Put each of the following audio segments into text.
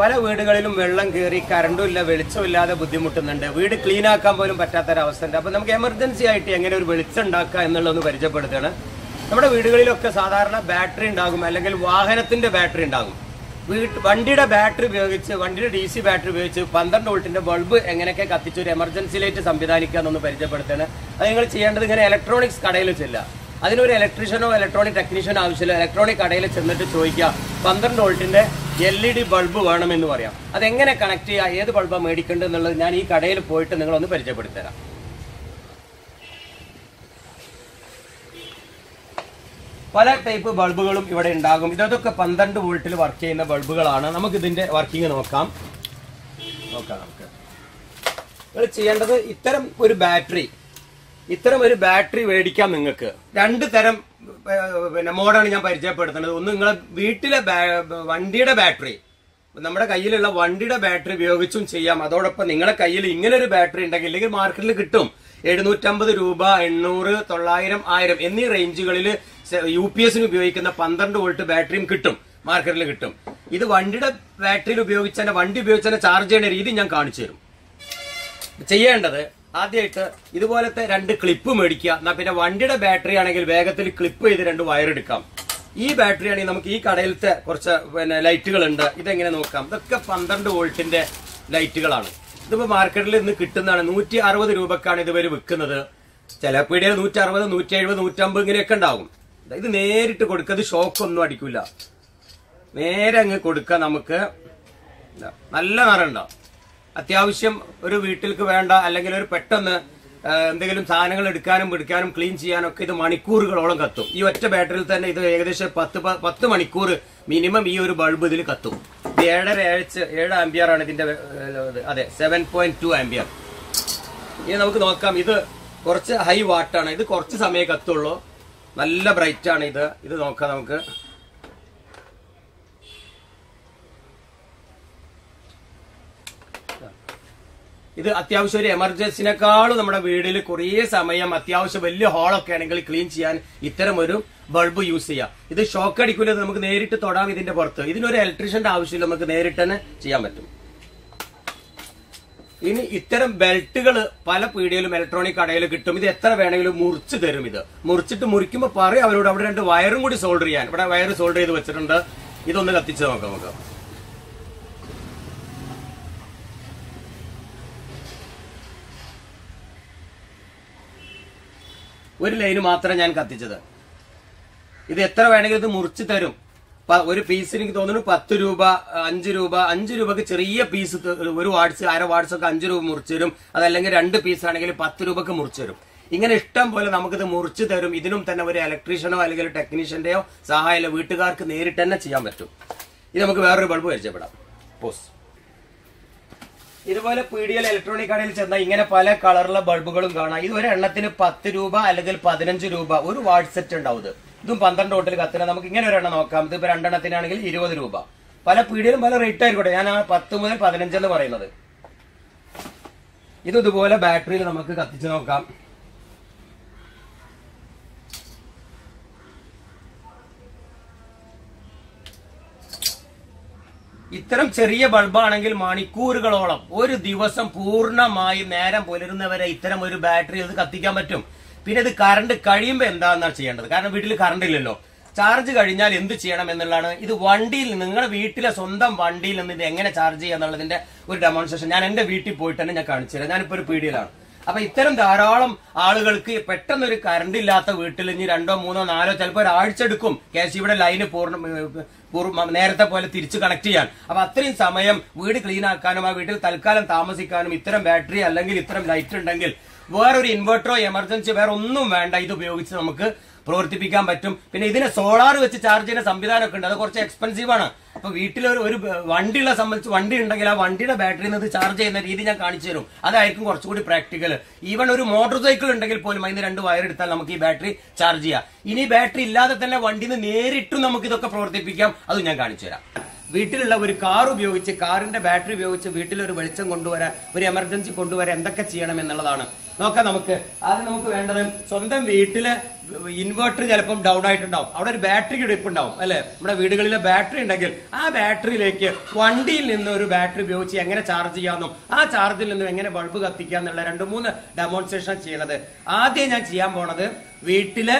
പല വീടുകളിലും വെള്ളം കയറി കറണ്ടും ഇല്ല വെളിച്ചം ഇല്ലാതെ ബുദ്ധിമുട്ടുന്നുണ്ട്. വീട് ക്ലീൻ ആക്കാൻ പോലും പറ്റാത്തൊരവസ്ഥ ഉണ്ട് അപ്പൊ നമുക്ക് എമർജൻസി ആയിട്ട് എങ്ങനെ ഒരു വെളിച്ചം ഉണ്ടാക്കുക എന്നുള്ളതൊന്ന് പരിചയപ്പെടുത്തുകയാണ് നമ്മുടെ വീടുകളിലൊക്കെ സാധാരണ ബാറ്ററി ഉണ്ടാകും അല്ലെങ്കിൽ വാഹനത്തിന്റെ ബാറ്ററി ഉണ്ടാകും. വീട്ട് വണ്ടിയുടെ ബാറ്ററി ഉപയോഗിച്ച് വണ്ടിയുടെ ഡി സി ബാറ്ററി ഉപയോഗിച്ച് പന്ത്രണ്ട് വോൾട്ടിന്റെ ബൾബ് എങ്ങനെയൊക്കെ കത്തിച്ച് ഒരു എമർജൻസി ലൈറ്റ് സംവിധാനിക്കുക എന്നൊന്ന് പരിചയപ്പെടുത്തുകയാണ് അത് നിങ്ങൾ ചെയ്യേണ്ടത് ഇങ്ങനെ ഇലക്ട്രോണിക്സ് കടയിൽ ചെല്ലുക. അതിനൊരു ഇലക്ട്രീഷ്യനോ ഇലക്ട്രോണിക് ടെക്നീഷ്യനോ ആവശ്യമില്ല. ഇലക്ട്രോണിക് കടയിൽ ചെന്നിട്ട് ചോദിക്കുക പന്ത്രണ്ട് വോൾട്ടിന്റെ എൽ ഇ ഡി ബൾബ് വേണമെന്ന് പറയാം. അതെങ്ങനെ കണക്ട് ചെയ്യുക ഏത് ബൾബാണ് മേടിക്കേണ്ടത് എന്നുള്ളത് ഞാൻ ഈ കടയിൽ പോയിട്ട് നിങ്ങളൊന്ന് പരിചയപ്പെടുത്തരാം. പല ടൈപ്പ് ബൾബുകളും ഇവിടെ ഉണ്ടാകും. ഇതൊക്കെ പന്ത്രണ്ട് വോൾട്ടിൽ വർക്ക് ചെയ്യുന്ന ബൾബുകളാണ്. നമുക്ക് ഇതിന്റെ വർക്കിംഗ് നോക്കാം. നോക്കാം നമുക്ക്. നിങ്ങൾ ചെയ്യേണ്ടത് ഇത്തരം ഒരു ബാറ്ററി ഇത്തരം ഒരു ബാറ്ററി മേടിക്കാം നിങ്ങൾക്ക്. രണ്ട് തരം പിന്നെ മോഡാണ് ഞാൻ പരിചയപ്പെടുത്തുന്നത്. ഒന്ന് നിങ്ങളെ വീട്ടിലെ വണ്ടിയുടെ ബാറ്ററി. നമ്മുടെ കയ്യിലുള്ള വണ്ടിയുടെ ബാറ്ററി ഉപയോഗിച്ചും ചെയ്യാം. അതോടൊപ്പം നിങ്ങളുടെ കയ്യിൽ ഇങ്ങനെ ഒരു ബാറ്ററി ഉണ്ടെങ്കിൽ ഇല്ലെങ്കിൽ മാർക്കറ്റിൽ കിട്ടും. എഴുന്നൂറ്റമ്പത് രൂപ എണ്ണൂറ് തൊള്ളായിരം ആയിരം എന്നീ റേഞ്ചുകളിൽ യു പി എസിന് ഉപയോഗിക്കുന്ന പന്ത്രണ്ട് വോൾട്ട് ബാറ്ററിയും കിട്ടും. മാർക്കറ്റിൽ കിട്ടും. ഇത് വണ്ടിയുടെ ബാറ്ററിയിൽ ഉപയോഗിച്ച് വണ്ടി ഉപയോഗിച്ച് ചാർജ് ചെയ്യുന്ന രീതി ഞാൻ കാണിച്ചു തരും. ചെയ്യേണ്ടത് ആദ്യമായിട്ട് ഇതുപോലത്തെ രണ്ട് ക്ലിപ്പ് മേടിക്കുക. എന്നാ പിന്നെ വണ്ടിയുടെ ബാറ്ററി ആണെങ്കിൽ വേഗത്തിൽ ക്ലിപ്പ് ചെയ്ത് രണ്ട് വയർ എടുക്കാം. ഈ ബാറ്ററി ആണെങ്കിൽ നമുക്ക് ഈ കടയിലത്തെ കുറച്ച് പിന്നെ ലൈറ്റുകൾ ഉണ്ട്. ഇതെങ്ങനെ നോക്കാം? ഇതൊക്കെ പന്ത്രണ്ട് വോൾട്ടിന്റെ ലൈറ്റുകളാണ് ഇതിപ്പോൾ മാർക്കറ്റിൽ ഇന്ന് കിട്ടുന്നതാണ് നൂറ്റി അറുപത് രൂപക്കാണ് ഇതുവരെ വിൽക്കുന്നത്. ചില പീടികൾ നൂറ്റി അറുപത് നൂറ്റി എഴുപത് നൂറ്റമ്പത് ഇങ്ങനെയൊക്കെ ഉണ്ടാവും. ഇത് നേരിട്ട് കൊടുക്കുന്നത് ഷോക്ക് ഒന്നും അടിക്കില്ല നേരെ അങ്ങ് കൊടുക്കുക നമുക്ക്. നല്ല നിറം നിറമുണ്ടാവും അത്യാവശ്യം ഒരു വീട്ടിലേക്ക് വേണ്ട അല്ലെങ്കിൽ ഒരു പെട്ടെന്ന് എന്തെങ്കിലും സാധനങ്ങൾ എടുക്കാനും പിടിക്കാനും ക്ലീൻ ചെയ്യാനും ഒക്കെ ഇത് മണിക്കൂറുകളോളം കത്തും. ഈ ഒറ്റ ബാറ്ററിയിൽ തന്നെ ഇത് ഏകദേശം പത്ത് പത്ത് മണിക്കൂർ മിനിമം ഈ ഒരു ബൾബ് ഇതിൽ കത്തും. ഇത് ഏഴര ഏഴ് ഏഴ് ആംബിയർ ആണ് ഇതിന്റെ അതെ സെവൻ പോയിന്റ് ടു ആംബിയർ. ഇനി നമുക്ക് നോക്കാം ഇത് കുറച്ച് ഹൈ വാട്ടാണ്. ഇത് കുറച്ച് സമയം കത്തുള്ളൂ. നല്ല ബ്രൈറ്റ് ആണ് ഇത്. ഇത് നോക്കാം നമുക്ക്. ഇത് അത്യാവശ്യം ഒരു എമർജൻസിനേക്കാളും നമ്മുടെ വീടിൽ കുറേ സമയം അത്യാവശ്യം വലിയ ഹോളൊക്കെ ആണെങ്കിൽ ക്ലീൻ ചെയ്യാൻ ഇത്തരം ഒരു ബൾബ് യൂസ് ചെയ്യാം. ഇത് ഷോക്ക് അടിക്കില്ല നമുക്ക് നേരിട്ട് തൊടാം ഇതിന്റെ പുറത്ത്. ഇതിനൊരു ഇലക്ട്രീഷ്യന്റെ ആവശ്യമില്ല നമുക്ക് നേരിട്ട് തന്നെ ചെയ്യാൻ പറ്റും. ഇനി ഇത്തരം ബെൽറ്റുകൾ പല പീടികയിലും ഇലക്ട്രോണിക് കടയിൽ കിട്ടും. ഇത് എത്ര വേണമെങ്കിലും മുറിച്ച് തരും ഇത്. മുറിച്ചിട്ട് മുറിക്കുമ്പോൾ പറയും അവരോട് അവിടെ രണ്ട് വയറും കൂടി സോൾഡർ ചെയ്യാൻ. ഇവിടെ വയർ സോൾഡർ ചെയ്ത് വെച്ചിട്ടുണ്ട്. ഇതൊന്ന് കത്തിച്ച് നോക്കാം നമുക്ക്. ഒരു ലൈന് മാത്രം ഞാൻ കത്തിച്ചത്. ഇത് എത്ര വേണമെങ്കിലും ഇത് മുറിച്ച് തരും. ഒരു പീസിന് എനിക്ക് തോന്നുന്നു പത്ത് രൂപ അഞ്ച് രൂപ അഞ്ച് രൂപക്ക് ചെറിയ പീസ് ഒരു വാട്സ് അര വാട്സ് ഒക്കെ അഞ്ച് രൂപ മുറിച്ച് തരും. അതല്ലെങ്കിൽ രണ്ട് പീസ് ആണെങ്കിൽ പത്ത് രൂപക്ക് മുറിച്ച് തരും. ഇങ്ങനെ ഇഷ്ടം പോലെ നമുക്കിത് മുറിച്ച് തരും. ഇതിനും തന്നെ ഒരു ഇലക്ട്രീഷ്യനോ അല്ലെങ്കിൽ ടെക്നീഷ്യന്റെയോ സഹായമല്ല വീട്ടുകാർക്ക് നേരിട്ട് തന്നെ ചെയ്യാൻ പറ്റും. ഇത് നമുക്ക് വേറൊരു ബൾബ് പരിചയപ്പെടാം. പോസ് ഇതുപോലെ പീഡിയൽ ഇലക്ട്രോണിക് കടയിൽ ചെന്നാൽ ഇങ്ങനെ പല കളറുള്ള ബൾബുകളും കാണാം. ഇത് ഒരു എണ്ണത്തിന് പത്ത് രൂപ അല്ലെങ്കിൽ പതിനഞ്ച് രൂപ ഒരു വാട്ട് സെറ്റ് ഉണ്ടാവും ഇത്. ഇതും പന്ത്രണ്ട് ഹോട്ടൽ കത്തിന് നമുക്ക് ഇങ്ങനെ ഒരെണ്ണം നോക്കാം. ഇതിപ്പോ രണ്ടെണ്ണത്തിനാണെങ്കിൽ ഇരുപത് രൂപ. പല പീഡിയിലും പല റേറ്റ് ആയിക്കോട്ടെ ഞാൻ ആ പത്ത് മുതൽ പതിനഞ്ചെന്ന് പറയുന്നത്. ഇത് ഇതുപോലെ ബാറ്ററിയിൽ നമുക്ക് കത്തിച്ച് നോക്കാം. ഇത്തരം ചെറിയ ബൾബാണെങ്കിൽ മണിക്കൂറുകളോളം ഒരു ദിവസം പൂർണമായി നേരം പുലരുന്നവരെ ഇത്തരം ഒരു ബാറ്ററി അത് കത്തിക്കാൻ പറ്റും. പിന്നെ ഇത് കറണ്ട് കഴിയുമ്പോൾ എന്താണെന്നാണ് ചെയ്യേണ്ടത്? കാരണം വീട്ടിൽ കറണ്ട് ഇല്ലല്ലോ ചാർജ് കഴിഞ്ഞാൽ എന്ത് ചെയ്യണം എന്നുള്ളതാണ്. ഇത് വണ്ടിയിൽ നിങ്ങളുടെ വീട്ടിലെ സ്വന്തം വണ്ടിയിൽ നിന്ന് ഇത് എങ്ങനെ ചാർജ് ചെയ്യുക എന്നുള്ളതിന്റെ ഒരു ഡെമോൺസ്ട്രേഷൻ ഞാൻ എന്റെ വീട്ടിൽ പോയിട്ട് തന്നെ ഞാൻ കാണിച്ചു തരാം. ഞാനിപ്പോ ഒരു പീടിയിലാണ് അപ്പൊ ഇത്തരം ധാരാളം ആളുകൾക്ക് പെട്ടെന്ന് ഒരു കറണ്ട് ഇല്ലാത്ത വീട്ടിൽ ഇനി രണ്ടോ മൂന്നോ നാലോ ചിലപ്പോൾ ഒരാഴ്ച എടുക്കും. കേസ് ഇവിടെ ലൈന് പൂർണ നേരത്തെ പോലെ തിരിച്ചു കണക്ട് ചെയ്യാൻ. അപ്പൊ അത്രയും സമയം വീട് ക്ലീൻ ആക്കാനും ആ വീട്ടിൽ തൽക്കാലം താമസിക്കാനും ഇത്തരം ബാറ്ററി അല്ലെങ്കിൽ ഇത്തരം ലൈറ്റ് ഉണ്ടെങ്കിൽ വേറൊരു ഇൻവെർട്ടറോ എമർജൻസി വേറെ ഒന്നും വേണ്ട. ഇത് ഉപയോഗിച്ച് നമുക്ക് പ്രവർത്തിപ്പിക്കാൻ പറ്റും. പിന്നെ ഇതിന് സോളാർ വെച്ച് ചാർജ് ചെയ്യുന്ന സംവിധാനമൊക്കെ ഉണ്ട്. അത് കുറച്ച് എക്സ്പെൻസീവ് ആണ്. അപ്പൊ വീട്ടിൽ ഒരു വണ്ടികളെ സംബന്ധിച്ച് വണ്ടി ഉണ്ടെങ്കിൽ ആ വണ്ടിയുടെ ബാറ്ററിയിൽ നിന്ന് ചാർജ് ചെയ്യുന്ന രീതി ഞാൻ കാണിച്ചു തരും. അതായിരിക്കും കുറച്ചുകൂടി പ്രാക്ടിക്കൽ ഈവൻ ഒരു മോട്ടോർ സൈക്കിൾ ഉണ്ടെങ്കിൽ പോലും അതിന് രണ്ട് വയർ എടുത്താൽ നമുക്ക് ഈ ബാറ്ററി ചാർജ് ചെയ്യാം. ഇനി ബാറ്ററി ഇല്ലാതെ തന്നെ വണ്ടിയിൽ നിന്ന് നേരിട്ടും നമുക്ക് ഇതൊക്കെ പ്രവർത്തിപ്പിക്കാം. അത് ഞാൻ കാണിച്ചു തരാം. വീട്ടിലുള്ള ഒരു കാർ ഉപയോഗിച്ച് കാറിന്റെ ബാറ്ററി ഉപയോഗിച്ച് വീട്ടിൽ ഒരു വെളിച്ചം കൊണ്ടുവരാൻ ഒരു എമർജൻസി കൊണ്ടുവരാൻ എന്തൊക്കെ ചെയ്യണം എന്നുള്ളതാണ്. നോക്കാം നമുക്ക്. ആദ്യം നമുക്ക് വേണ്ടത് സ്വന്തം വീട്ടിലെ ഇൻവെർട്ടർ ചിലപ്പം ഡൗൺ ആയിട്ടുണ്ടാവും അവിടെ ഒരു ബാറ്ററി ഉണ്ടാവും അല്ലെ? നമ്മുടെ വീടുകളിലെ ബാറ്ററി ഉണ്ടെങ്കിൽ ആ ബാറ്ററിയിലേക്ക് വണ്ടിയിൽ നിന്ന് ഒരു ബാറ്ററി ഉപയോഗിച്ച് എങ്ങനെ ചാർജ് ചെയ്യാമെന്നും ആ ചാർജിൽ നിന്നും എങ്ങനെ ബൾബ് കത്തിക്കുക എന്നുള്ള രണ്ട് മൂന്ന് ഡെമോൺസ്ട്രേഷൻ ചെയ്യണത് ആദ്യം ഞാൻ ചെയ്യാൻ പോണത് വീട്ടിലെ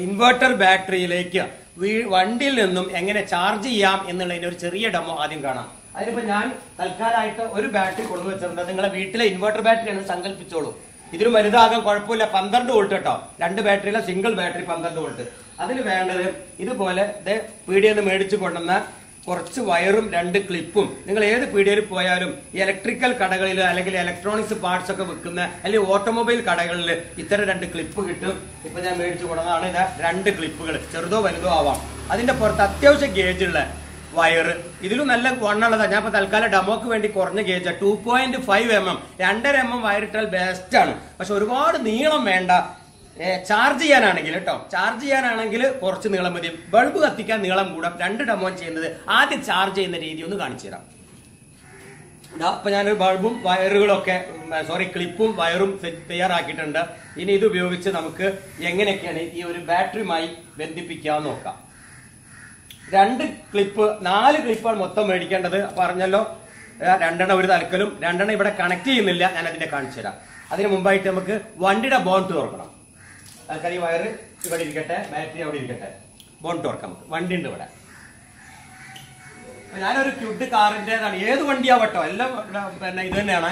ഇൻവെർട്ടർ ബാറ്ററിയിലേക്ക് വണ്ടിയിൽ നിന്നും എങ്ങനെ ചാർജ് ചെയ്യാം എന്നുള്ളതിന്റെ ഒരു ചെറിയ ഡെമോ ആദ്യം കാണാം. അതിനിപ്പോ ഞാൻ തൽക്കാലമായിട്ട് ഒരു ബാറ്ററി കൊണ്ടു വെച്ചിട്ടുണ്ട്. നിങ്ങളെ വീട്ടിലെ ഇൻവെർട്ടർ ബാറ്ററിയാണ് സങ്കല്പിച്ചോളൂ. ഇതിന് വലുതാകാൻ കുഴപ്പമില്ല. പന്ത്രണ്ട് വോൾട്ട് കേട്ടോ. രണ്ട് ബാറ്ററിയിലെ സിംഗിൾ ബാറ്ററി പന്ത്രണ്ട് വോൾട്ട്. അതിന് വേണ്ടത് ഇതുപോലെ പീഡിയെന്ന് മേടിച്ചു കൊണ്ടുവന്ന കുറച്ച് വയറും രണ്ട് ക്ലിപ്പും. നിങ്ങൾ ഏത് പീടികയിൽ പോയാലും ഇലക്ട്രിക്കൽ കടകളിൽ അല്ലെങ്കിൽ ഇലക്ട്രോണിക്സ് പാർട്സ് ഒക്കെ വിൽക്കുന്ന അല്ലെങ്കിൽ ഓട്ടോമൊബൈൽ കടകളിൽ ഇത്തരം രണ്ട് ക്ലിപ്പ് കിട്ടും. ഇപ്പൊ ഞാൻ മേടിച്ചു കൊടുക്കുന്നതാണ് ഇതാ രണ്ട് ക്ലിപ്പുകൾ ചെറുതോ വലുതോ ആവാം. അതിന്റെ പുറത്ത് അത്യാവശ്യം ഗേജുള്ള വയറ്. ഇതിലും നല്ല വണ്ണുള്ളതാണ് ഞാൻ ഇപ്പൊ തൽക്കാലം ഡെമോക്ക് വേണ്ടി കുറഞ്ഞ gauge two point five M M രണ്ടര എം എം വയറിട്ടാൽ ബെസ്റ്റ് ആണ്. പക്ഷെ ഒരുപാട് നീളം വേണ്ട. ചാർജ് ചെയ്യാനാണെങ്കിൽ കേട്ടോ ചാർജ് ചെയ്യാനാണെങ്കിൽ കുറച്ച് നീളം മതി. ബൾബ് കത്തിക്കാൻ നീളം കൂടാം. രണ്ട് ഡമോൺ ചെയ്യുന്നത് ആദ്യം ചാർജ് ചെയ്യുന്ന രീതി ഒന്ന് കാണിച്ചു തരാം. അപ്പൊ ഞാനൊരു ബൾബും വയറുകളൊക്കെ സോറി ക്ലിപ്പും വയറും തയ്യാറാക്കിയിട്ടുണ്ട്. ഇനി ഇത് ഉപയോഗിച്ച് നമുക്ക് എങ്ങനെയൊക്കെയാണ് ഈ ഒരു ബാറ്ററിയുമായി ബന്ധിപ്പിക്കാന്ന് നോക്കാം. രണ്ട് ക്ലിപ്പ് നാല് ക്ലിപ്പാണ് മൊത്തം മേടിക്കേണ്ടത്. പറഞ്ഞല്ലോ. രണ്ടെണ്ണം ഒരു തലക്കലും രണ്ടെണ്ണം ഇവിടെ കണക്ട് ചെയ്യുന്നില്ല. ഞാൻ അതിന്റെ കാണിച്ചു തരാം. അതിന് മുമ്പായിട്ട് നമുക്ക് വണ്ടിയുടെ ബോണ്ട് തുറക്കണം. തൽക്കാലം ഈ വയറ് ഇവിടെ ഇരിക്കട്ടെ ബാറ്ററി അവിടെ ഇരിക്കട്ടെ. ബോൺ ടോർക്ക് നമുക്ക്. വണ്ടി ഉണ്ട് ഇവിടെ ഞാനൊരു ക്യുഡ് കാറിന്റെതാണ് ഏത് വണ്ടിയാവട്ടോ? എല്ലാം പിന്നെ ഇത് തന്നെയാണ്.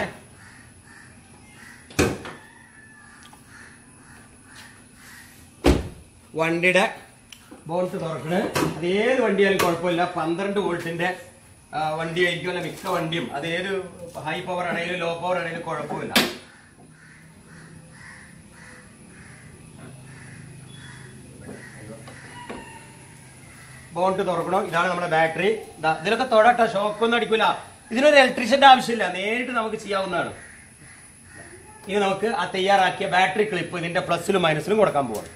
വണ്ടിയുടെ ബോണ്ട് തുറക്കണ്. അത് ഏത് വണ്ടിയായാലും കുഴപ്പമില്ല. പന്ത്രണ്ട് വോൾട്ടിന്റെ വണ്ടിയായിരിക്കും. അല്ല മിക്ക വണ്ടിയും. അത് ഏത് ഹൈ പവർ ആണെങ്കിലും ലോ പവർ ആണെങ്കിലും കുഴപ്പമില്ല. ബോണ്ട് തുറക്കണം? ഇതാണ് നമ്മുടെ ബാറ്ററി ഇതിലൊക്കെ ഷോക്ക് ഒന്നും അടിക്കൂല. ഇതിനൊരു ഇലക്ട്രീഷ്യന്റെ ആവശ്യമില്ല. നേരിട്ട് നമുക്ക് ചെയ്യാവുന്നതാണ്. ഇനി നമുക്ക് ആ തയ്യാറാക്കിയ ബാറ്ററി ക്ലിപ്പ് ഇതിന്റെ പ്ലസിലും മൈനസിലും കൊടുക്കാൻ പോവാണ്.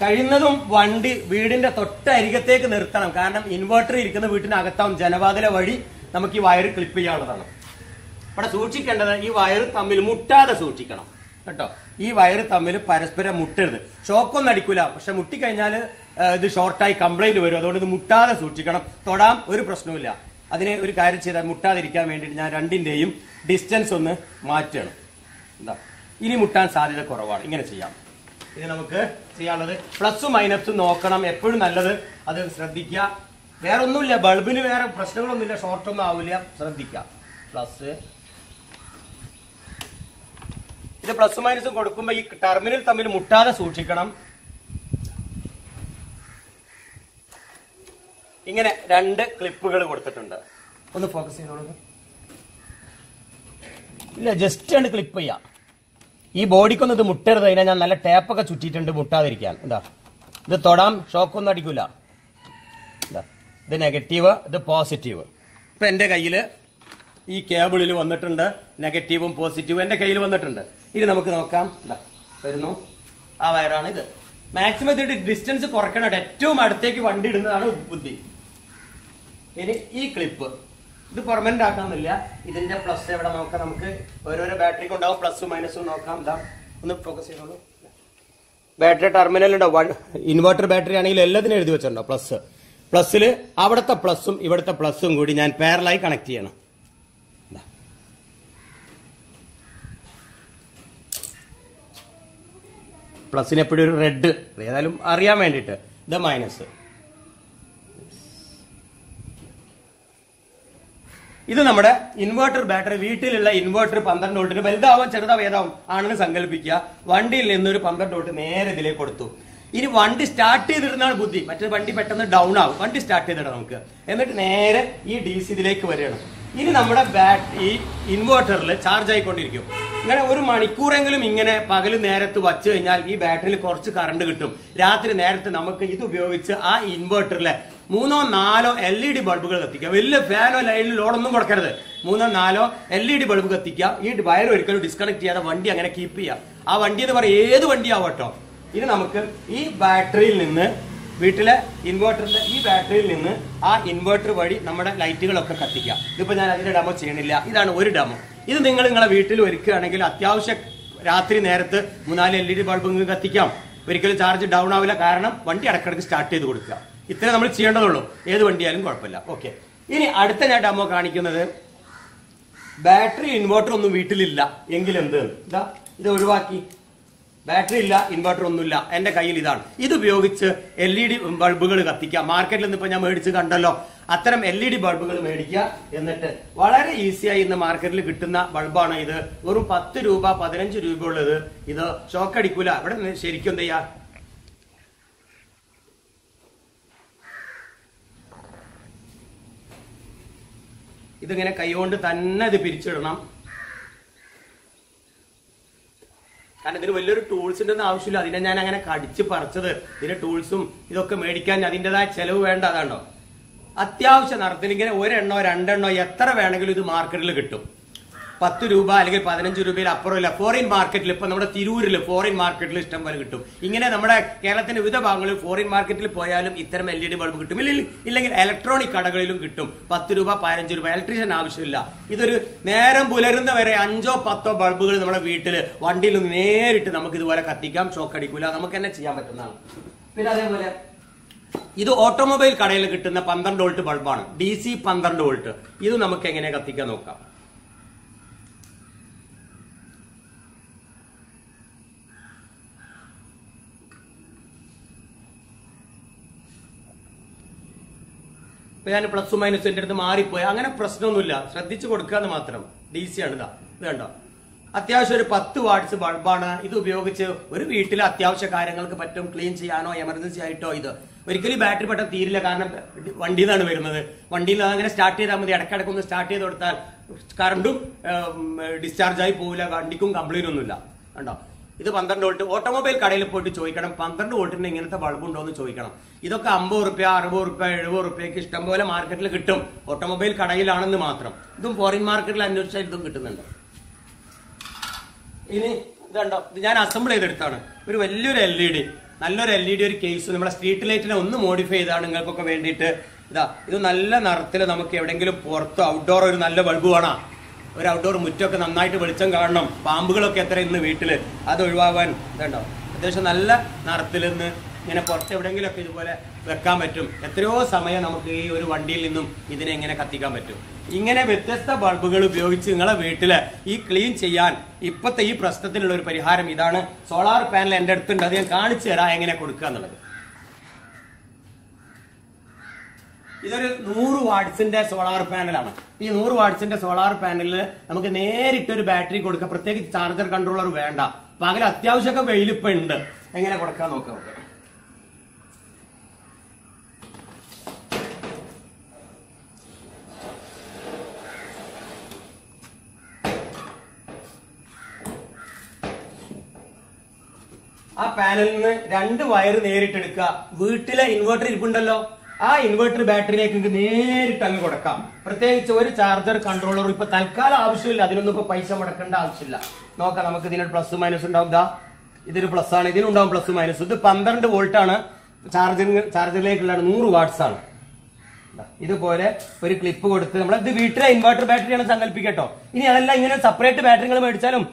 കഴിയുന്നതും വണ്ടി വീടിന്റെ തൊട്ടരികത്തേക്ക് നിർത്തണം. കാരണം ഇൻവെർട്ടർ ഇരിക്കുന്ന വീട്ടിനകത്താവും ജനവാതില വഴി നമുക്ക് ഈ വയർ ക്ലിപ്പ് ചെയ്യാനുള്ളതാണ്. ഇവിടെ സൂക്ഷിക്കേണ്ടത് ഈ വയറ് തമ്മിൽ മുട്ടാതെ സൂക്ഷിക്കണം. കേട്ടോ? ഈ വയറ് തമ്മിൽ പരസ്പരം മുട്ടരുത്. ഷോക്കൊന്നും അടിക്കൂല. പക്ഷെ മുട്ടിക്കഴിഞ്ഞാൽ ഇത് ഷോർട്ടായി കംപ്ലൈന്റ് വരും. അതുകൊണ്ട് ഇത് മുട്ടാതെ സൂക്ഷിക്കണം. തൊടാം ഒരു പ്രശ്നവുമില്ല. അതിനെ ഒരു കാര്യം ചെയ്താൽ മുട്ടാതിരിക്കാൻ വേണ്ടിയിട്ട് ഞാൻ രണ്ടിന്റെയും ഡിസ്റ്റൻസ് ഒന്ന് മാറ്റണം. എന്താ ഇനി മുട്ടാൻ സാധ്യത കുറവാണ്. ഇങ്ങനെ ചെയ്യാം. ഇത് നമുക്ക് ചെയ്യാനുള്ളത് പ്ലസും മൈനസും നോക്കണം. എപ്പോഴും നല്ലത് അത് ശ്രദ്ധിക്കുക. വേറെ ഒന്നുമില്ല ബൾബിന് വേറെ പ്രശ്നങ്ങളൊന്നുമില്ല. ഷോർട്ടൊന്നും ആവില്ല. ശ്രദ്ധിക്കുക. പ്ലസ് ഇത് പ്ലസ് മൈനസും കൊടുക്കുമ്പോൾ ഈ ടെർമിനൽ തമ്മിൽ മുട്ടാതെ സൂക്ഷിക്കണം. ഇങ്ങനെ രണ്ട് ക്ലിപ്പുകൾ കൊടുത്തിട്ടുണ്ട്. ഒന്ന് ഫോക്കസ് ചെയ്തോളൂ ഇല്ല ജസ്റ്റ് ആണ് ക്ലിപ്പ് ചെയ്യാം. ഈ ബോഡിക്കൊന്നും ഇത് മുട്ടരുത്. അതിനെ ഞാൻ നല്ല ടേപ്പൊക്കെ ചുറ്റിയിട്ടുണ്ട് മുട്ടാതിരിക്കാൻ. എന്താ ഇത് തൊടാം ഷോക്കൊന്നും അടിക്കൂല. എന്താ ഇത് നെഗറ്റീവ് ഇത് പോസിറ്റീവ് ഇപ്പൊ എന്റെ കയ്യിൽ ഈ കേബിളിൽ വന്നിട്ടുണ്ട്. നെഗറ്റീവും പോസിറ്റീവും എന്റെ കയ്യിൽ വന്നിട്ടുണ്ട്. ഇനി നമുക്ക് നോക്കാം. വരുന്നു. ആ വയറാണ് ഇത്. മാക്സിമം ഇതിന്റെ ഡിസ്റ്റൻസ് കുറക്കണം ഏറ്റവും അടുത്തേക്ക് വണ്ടി ഇടുന്നതാണ് ബുദ്ധി. ഇനി ഈ ക്ലിപ്പ് ഇത് പെർമനന്റ് ആക്കാമെന്നില്ല ഇതിന്റെ പ്ലസ് എവിടെ നോക്കാം നമുക്ക്? ഓരോരോ ബാറ്ററിക്ക് ഉണ്ടാവും. പ്ലസും മൈനസും നോക്കാം. ഇതാ ഒന്ന് ഫോക്കസ് ചെയ്തോളൂ. ബാറ്ററി ടെർമിനൽ ഉണ്ടാവും ഇൻവെർട്ടർ ബാറ്ററി ആണെങ്കിൽ എല്ലാത്തിനും എഴുതി വെച്ചിട്ടുണ്ടോ? പ്ലസ് പ്ലസ്സിൽ അവിടുത്തെ പ്ലസും ഇവിടുത്തെ പ്ലസും കൂടി ഞാൻ പാരലായി കണക്ട് ചെയ്യണം. പ്ലസിന് എപ്പോഴും ഒരു റെഡ് ഏതായാലും അറിയാൻ വേണ്ടിയിട്ട്. ദ മൈനസ് ഇത് നമ്മുടെ ഇൻവേർട്ടർ ബാറ്ററി വീട്ടിലുള്ള ഇൻവേർട്ടർ പന്ത്രണ്ട് വോൾട്ടിന് വലുതാവും ചെറുതാവും ഏതാവും ആണെന്ന് സങ്കല്പിക്കുക. വണ്ടിയിൽ നിന്ന് ഒരു പന്ത്രണ്ട് വോൾട്ട് നേരെ ഇതിലേക്ക് കൊടുത്തു. ഇനി വണ്ടി സ്റ്റാർട്ട് ചെയ്തിടുന്നതാണ് ബുദ്ധി. മറ്റൊരു വണ്ടി പെട്ടെന്ന് ഡൗൺ ആവും. വണ്ടി സ്റ്റാർട്ട് ചെയ്തിടാം നമുക്ക്. എന്നിട്ട് നേരെ ഈ ഡി സി ഇതിലേക്ക് വരികയാണ്. ഇനി നമ്മുടെ ബാറ്റ് ഈ ഇൻവേർട്ടറിൽ ചാർജ് ആയിക്കൊണ്ടിരിക്കും. ഇങ്ങനെ ഒരു മണിക്കൂറെങ്കിലും ഇങ്ങനെ പകൽ നേരത്ത് വച്ചു കഴിഞ്ഞാൽ ഈ ബാറ്ററിയിൽ കുറച്ച് കറണ്ട് കിട്ടും. രാത്രി നേരത്തെ നമുക്ക് ഇത് ഉപയോഗിച്ച് ആ ഇൻവേർട്ടറിലെ മൂന്നോ നാലോ എൽ ഇ ഡി ബൾബുകൾ കത്തിക്കുക. വലിയ ഫാനോ ലൈനിൽ ലോഡൊന്നും കൊടുക്കരുത്. മൂന്നോ നാലോ എൽ ഇ ഡി ബൾബ് കത്തിക്കുക. ഈ വയർ ഒരിക്കലും ഡിസ്കണക്ട് ചെയ്യാതെ വണ്ടി അങ്ങനെ കീപ്പ് ചെയ്യുക. ആ വണ്ടി എന്ന് പറയുക ഏത് വണ്ടി ആവട്ടോ ഇനി നമുക്ക് ഈ ബാറ്ററിയിൽ നിന്ന് വീട്ടിലെ ഇൻവേർട്ടറിന്റെ ഈ ബാറ്ററിയിൽ നിന്ന് ആ ഇൻവേർട്ടർ വഴി നമ്മുടെ ലൈറ്റുകളൊക്കെ കത്തിക്കാം. ഇതിപ്പോ ഞാൻ അതിന്റെ ഡെമോ ചെയ്യണില്ല. ഇതാണ് ഒരു ഡെമോ ഇത് നിങ്ങൾ നിങ്ങളെ വീട്ടിൽ ഒരുക്കുകയാണെങ്കിൽ അത്യാവശ്യ രാത്രി നേരത്ത് മൂന്നാൽ എൽ ഇ ഡി ബൾബ് കത്തിക്കാം. ഒരിക്കലും ചാർജ് ഡൗൺ ആവില്ല. കാരണം വണ്ടി ഇടക്കിടക്ക് സ്റ്റാർട്ട് ചെയ്ത് കൊടുക്കുക. ഇത്രേ നമ്മൾ ചെയ്യേണ്ടതുള്ളൂ. ഏത് വണ്ടിയായാലും കുഴപ്പമില്ല. ഓക്കെ ഇനി അടുത്ത ഞാൻ ഡെമോ കാണിക്കുന്നത് ബാറ്ററി ഇൻവേർട്ടർ ഒന്നും വീട്ടിലില്ല. എങ്കിൽ എന്ത്? ഇതാ ഇത് ഒഴിവാക്കി. ബാറ്ററി ഇല്ല ഇൻവെർട്ടർ ഒന്നുമില്ല. എന്റെ കയ്യിൽ ഇതാണ്. ഇത് ഉപയോഗിച്ച് എൽ ഇ ഡി ബൾബുകൾ കത്തിക്കുക. മാർക്കറ്റിൽ നിന്ന് ഇപ്പൊ ഞാൻ മേടിച്ച് കണ്ടല്ലോ. അത്തരം എൽ ഇ ഡി ബൾബുകൾ മേടിക്കുക. എന്നിട്ട് വളരെ ഈസിയായി ഇന്ന് മാർക്കറ്റിൽ കിട്ടുന്ന ബൾബാണ് ഇത്. വെറും പത്ത് രൂപ പതിനഞ്ച് രൂപ ഉള്ളത് ഇത്. ഷോക്ക് അടിക്കൂല. ഇവിടെ ശരിക്കും എന്ത് ചെയ്യാ? ഇതിങ്ങനെ കൈകൊണ്ട് തന്നെ ഇത് പിരിച്ചിടണം. കാരണം ഇതിന് വലിയൊരു ടൂൾസിന്റെ ഒന്നും ആവശ്യമില്ല. അതിനെ ഞാൻ അങ്ങനെ കടിച്ച് പറിച്ചത്. ഇതിന് ടൂൾസും ഇതൊക്കെ മേടിക്കാൻ അതിന്റെതായ ചെലവ് വേണ്ട അതാണ്ടോ അത്യാവശ്യ ഇങ്ങനെ ഒരെണ്ണോ രണ്ടെണ്ണോ എത്ര വേണമെങ്കിലും ഇത് മാർക്കറ്റിൽ കിട്ടും. പത്ത് രൂപ അല്ലെങ്കിൽ പതിനഞ്ച് രൂപയിൽ അപ്പുറമില്ല. ഫോറിൻ മാർക്കറ്റിൽ ഇപ്പൊ നമ്മുടെ തിരൂരിൽ ഫോറിൻ മാർക്കറ്റിൽ ഇഷ്ടം പോലെ കിട്ടും. ഇങ്ങനെ നമ്മുടെ കേരളത്തിന്റെ വിവിധ ഭാഗങ്ങളിൽ ഫോറിൻ മാർക്കറ്റിൽ പോയാലും ഇത്തരം എൽ ഇ ഡി ബൾബ് കിട്ടും. ഇല്ലെങ്കിൽ ഇല്ലെങ്കിൽ ഇലക്ട്രോണിക് കടകളിലും കിട്ടും. പത്ത് രൂപ പതിനഞ്ച് രൂപ ഇലക്ട്രീഷ്യൻ ആവശ്യമില്ല. ഇതൊരു നേരം പുലരുന്ന വരെ അഞ്ചോ പത്തോ ബൾബുകൾ നമ്മുടെ വീട്ടിൽ വണ്ടിയിൽ നേരിട്ട് നമുക്ക് ഇതുപോലെ കത്തിക്കാം ഷോക്ക് അടിക്കൂല. നമുക്ക് തന്നെ ചെയ്യാൻ പറ്റുന്നതാണ്. പിന്നെ അതേപോലെ ഇത് ഓട്ടോമൊബൈൽ കടയിൽ കിട്ടുന്ന പന്ത്രണ്ട് വോൾട്ട് ബൾബാണ് ഡി സി പന്ത്രണ്ട് വോൾട്ട് ഇത് നമുക്ക് എങ്ങനെ കത്തിക്കാൻ നോക്കാം? ഇപ്പൊ ഞാൻ പ്ലസ് മൈനസ് എന്റെ അടുത്ത് മാറിപ്പോയി. അങ്ങനെ പ്രശ്നമൊന്നുമില്ല. ശ്രദ്ധിച്ചു കൊടുക്കാന്ന് മാത്രം. ഡി സി ആണ് ഇതാ. ഇത് കണ്ടോ? അത്യാവശ്യം ഒരു പത്ത് വാട്സ് ബൾബാണ് ഇത് ഉപയോഗിച്ച് ഒരു വീട്ടിലെ അത്യാവശ്യ കാര്യങ്ങൾക്ക് പറ്റും. ക്ലീൻ ചെയ്യാനോ എമർജൻസി ആയിട്ടോ ഇത്. ഒരിക്കലും ബാറ്ററി പെട്ടെന്ന് തീരില്ല. കാരണം വണ്ടിയിൽ നിന്നാണ് വരുന്നത്. വണ്ടിയിൽ നിന്ന് അങ്ങനെ സ്റ്റാർട്ട് ചെയ്താൽ മതി. ഇടയ്ക്കിടയ്ക്ക് ഒന്ന് സ്റ്റാർട്ട് ചെയ്ത് കൊടുത്താൽ കറണ്ടും ഡിസ്ചാർജ് ആയി പോവില്ല. വണ്ടിക്കും കംപ്ലൈന്റ് ഒന്നുമില്ല. കണ്ടോ? ഇത് പന്ത്രണ്ട് വോൾട്ട്. ഓട്ടോമൊബൈൽ കടയിൽ പോയിട്ട് ചോദിക്കണം പന്ത്രണ്ട് വോൾട്ടിന് ഇങ്ങനത്തെ ബൾബ് എന്ന് ചോദിക്കണം. ഇതൊക്കെ അമ്പത് റുപ്യ അറുപത് റുപ്യ എഴുപത് റുപ്യക്ക് ഇഷ്ടംപോലെ മാർക്കറ്റിൽ കിട്ടും. ഓട്ടോമൊബൈൽ കടയിലാണെന്ന് മാത്രം. ഇതും ഫോറിൻ മാർക്കറ്റിൽ അന്വേഷിച്ചാൽ ഇതും കിട്ടുന്നുണ്ട്. ഇനി ഇതുണ്ടോ? ഇത് ഞാൻ അസംബിൾ ചെയ്തെടുത്താണ്. ഒരു വലിയൊരു എൽ ഇ ഡി നല്ലൊരു എൽ ഇ ഡി ഒരു കേസ് നമ്മുടെ സ്ട്രീറ്റ് ലൈറ്റിനെ ഒന്ന് മോഡിഫൈ ചെയ്താണ് നിങ്ങൾക്കൊക്കെ വേണ്ടിയിട്ട്. ഇതാ ഇത് നല്ല നിറത്തിൽ നമുക്ക് എവിടെയെങ്കിലും പുറത്തോ ഔട്ട്ഡോർ ഒരു നല്ല ബൾബ് വേണം? ഒരു ഔട്ട്ഡോർ മുറ്റമൊക്കെ നന്നായിട്ട് വെളിച്ചം കാണണം. പാമ്പുകളൊക്കെ എത്ര ഇന്ന് വീട്ടിൽ അത് ഒഴിവാകാൻ ഇതുണ്ടോ? അത്യാവശ്യം നല്ല നിറത്തിൽ നിന്ന് ഇങ്ങനെ പുറത്ത് എവിടെയെങ്കിലുമൊക്കെ ഇതുപോലെ വെക്കാൻ പറ്റും. എത്രയോ സമയം നമുക്ക് ഈ ഒരു വണ്ടിയിൽ നിന്നും ഇതിനെ എങ്ങനെ കത്തിക്കാൻ പറ്റും. ഇങ്ങനെ വ്യത്യസ്ത ബൾബുകൾ ഉപയോഗിച്ച് നിങ്ങളെ വീട്ടിൽ ഈ ക്ലീൻ ചെയ്യാൻ ഇപ്പോഴത്തെ ഈ പ്രശ്നത്തിനുള്ള ഒരു പരിഹാരം ഇതാണ്. സോളാർ പാനൽ എന്റെ അടുത്തുണ്ട്. അത് ഞാൻ കാണിച്ചു തരാം എങ്ങനെ കൊടുക്കുക എന്നുള്ളത്. ഇതൊരു നൂറ് വാട്സിന്റെ സോളാർ പാനലാണ്. ഈ നൂറ് വാട്സിന്റെ സോളാർ പാനലിൽ നമുക്ക് നേരിട്ട് ഒരു ബാറ്ററി കൊടുക്കാം. പ്രത്യേകിച്ച് ചാർജർ കൺട്രോളർ വേണ്ട. പകൽ അത്യാവശ്യമൊക്കെ വെയിലിപ്പം ഉണ്ട്. എങ്ങനെ കൊടുക്കാൻ നോക്കാം നമുക്ക്. ആ പാനലിൽ നിന്ന് രണ്ട് വയർ നേരിട്ടെടുക്കുക. വീട്ടിലെ ഇൻവെർട്ടർ ഇരിപ്പുണ്ടല്ലോ. ആ ഇൻവെർട്ടർ ബാറ്ററിയിലേക്ക് നിങ്ങൾക്ക് നേരിട്ട് അങ്ങ് കൊടുക്കാം. പ്രത്യേകിച്ച് ഒരു ചാർജർ കൺട്രോളർ ഇപ്പൊ തൽക്കാലം ആവശ്യമില്ല. അതിനൊന്നും ഇപ്പൊ പൈസ മുടക്കേണ്ട ആവശ്യമില്ല. നോക്കാം നമുക്ക് ഇതിനൊരു പ്ലസ് മൈനസ് ഉണ്ടാവും. ദാ ഇതൊരു പ്ലസ് ആണ്. ഇതിനുണ്ടാവും പ്ലസ് മൈനസ് ഇത് പന്ത്രണ്ട് വോൾട്ട് ആണ്. ചാർജിങ് ചാർജറിലേക്കുള്ള നൂറ് വാട്ട്സ് ആണ്. ഇതുപോലെ ഒരു ക്ലിപ്പ് കൊടുത്ത് നമ്മൾ ഇത് വീട്ടിലെ ഇൻവെർട്ടർ ബാറ്ററിയാണ് സങ്കല്പിക്കട്ടോ. ഇനി അതെല്ലാം ഇങ്ങനെ സെപ്പറേറ്റ് ബാറ്ററികൾ മേടിച്ചാലും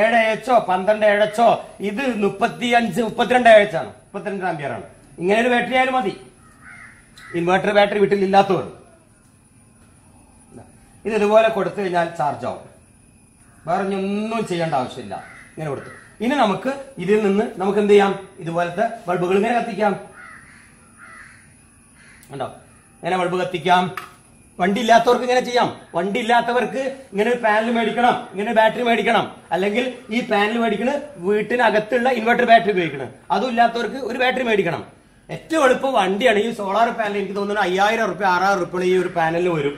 ഏഴ് എച്ചോ പന്ത്രണ്ട് ഏഴച്ചോ ഇത് മുപ്പത്തി അഞ്ച് മുപ്പത്തിരണ്ട് ഏഴച്ചാണ് മുപ്പത്തിരണ്ട് ആംബിയർ ആണ്. ഇങ്ങനെ ഒരു ബാറ്ററി ആയാലും മതി. ഇൻവെർട്ടർ ബാറ്ററി വീട്ടിൽ ഇല്ലാത്തവർ ഇത് ഇതുപോലെ കൊടുത്തു കഴിഞ്ഞാൽ ചാർജ് ആവും. വേറെ ഒന്നും ചെയ്യേണ്ട ആവശ്യമില്ല. ഇങ്ങനെ കൊടുത്തു. ഇനി നമുക്ക് ഇതിൽ നിന്ന് നമുക്ക് എന്ത് ചെയ്യാം? ഇതുപോലത്തെ ബൾബുകൾ ഇങ്ങനെ കത്തിക്കാം. ഉണ്ടോ ഇങ്ങനെ ബൾബ് കത്തിക്കാം. വണ്ടി ഇല്ലാത്തവർക്ക് ഇങ്ങനെ ചെയ്യാം. വണ്ടി ഇല്ലാത്തവർക്ക് ഇങ്ങനെ ഒരു പാനൽ മേടിക്കണം. ഇങ്ങനെ ബാറ്ററി മേടിക്കണം. അല്ലെങ്കിൽ ഈ പാനൽ മേടിക്കണ വീട്ടിനകത്തുള്ള ഇൻവെർട്ടർ ബാറ്ററി ഉപയോഗിക്കണം. അതും ഇല്ലാത്തവർക്ക് ഒരു ബാറ്ററി മേടിക്കണം. ഏറ്റവും എളുപ്പം വണ്ടിയാണ് ഈ സോളാർ പാനൽ എനിക്ക് തോന്നുന്നു അയ്യായിരം റുപ്യ ആറായിരം റുപ്യാണ് ഈ ഒരു പാനലിൽ വരും.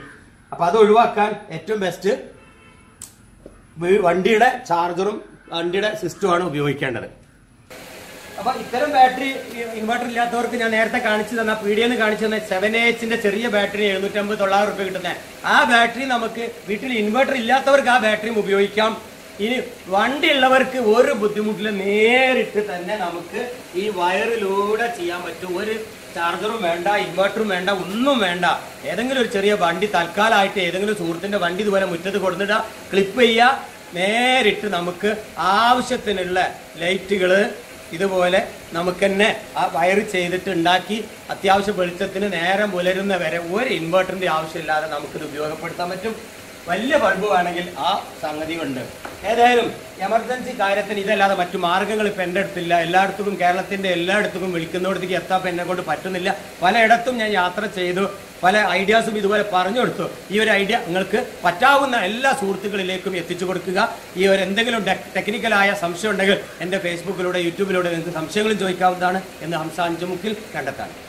അപ്പൊ അത് ഒഴിവാക്കാൻ ഏറ്റവും ബെസ്റ്റ് വണ്ടിയുടെ ചാർജറും വണ്ടിയുടെ സിസ്റ്റമാണ് ഉപയോഗിക്കേണ്ടത്. അപ്പൊ ഇത്തരം ബാറ്ററി ഇൻവെർട്ടർ ഇല്ലാത്തവർക്ക് ഞാൻ നേരത്തെ കാണിച്ചു തന്ന പീഡിയെന്ന് കാണിച്ചു തന്ന സെവൻ എച്ചിന്റെ ചെറിയ ബാറ്ററി എഴുന്നൂറ്റമ്പത് തൊള്ളായിരം റുപ്യ കിട്ടുന്ന ആ ബാറ്ററി നമുക്ക് വീട്ടിൽ ഇൻവെർട്ടർ ഇല്ലാത്തവർക്ക് ആ ബാറ്ററിയും ഉപയോഗിക്കാം. ഇനി വണ്ടി ഉള്ളവർക്ക് ഒരു ബുദ്ധിമുട്ടില്ല നേരിട്ട് തന്നെ നമുക്ക് ഈ വയറിലൂടെ ചെയ്യാൻ പറ്റും. ഒരു ചാർജറും വേണ്ട ഇൻവെർട്ടറും വേണ്ട ഒന്നും വേണ്ട. ഏതെങ്കിലും ഒരു ചെറിയ വണ്ടി തൽക്കാലമായിട്ട് ഏതെങ്കിലും സുഹൃത്തിന്റെ വണ്ടി ഇതുപോലെ മുറ്റത്ത് കൊടുത്തിട്ട് ക്ലിപ്പ് ചെയ്യുക. നേരിട്ട് നമുക്ക് ആവശ്യത്തിനുള്ള ലൈറ്റുകൾ ഇതുപോലെ നമുക്ക് തന്നെ ആ വയർ ചെയ്തിട്ട് ഉണ്ടാക്കി അത്യാവശ്യം വെളിച്ചത്തിന് നേരം പുലരുന്ന വരെ ഒരു ഇൻവെർട്ടറിന്റെ ആവശ്യമില്ലാതെ നമുക്കിത് ഉപയോഗപ്പെടുത്താൻ പറ്റും. വലിയ ബൾബ് വേണമെങ്കിൽ ആ സംഗതി ഉണ്ട്. ഏതായാലും എമർജൻസി കാര്യത്തിന് ഇതല്ലാതെ മറ്റു മാർഗങ്ങൾ ഇപ്പം എന്റെ അടുത്തില്ല. എല്ലായിടത്തും കേരളത്തിന്റെ എല്ലായിടത്തും വിളിക്കുന്നിടത്തേക്ക് എത്താൻ എന്നെ കൊണ്ട് പറ്റുന്നില്ല. പലയിടത്തും ഞാൻ യാത്ര ചെയ്തു. പല ഐഡിയാസും ഇതുപോലെ പറഞ്ഞു കൊടുത്തു. ഈ ഒരു ഐഡിയ നിങ്ങൾക്ക് പറ്റാവുന്ന എല്ലാ സുഹൃത്തുക്കളിലേക്കും എത്തിച്ചു കൊടുക്കുക. ഈ ഒരു എന്തെങ്കിലും ടെക്- ടെക്നിക്കലായ സംശയം ഉണ്ടെങ്കിൽ എന്റെ ഫേസ്ബുക്കിലൂടെ യൂട്യൂബിലൂടെ നിങ്ങൾക്ക് സംശയങ്ങളും ചോദിക്കാവുന്നതാണ് എന്ന് ഹംസാഞ്ചുമുക്കിൽ കണ്ടെത്താൻ.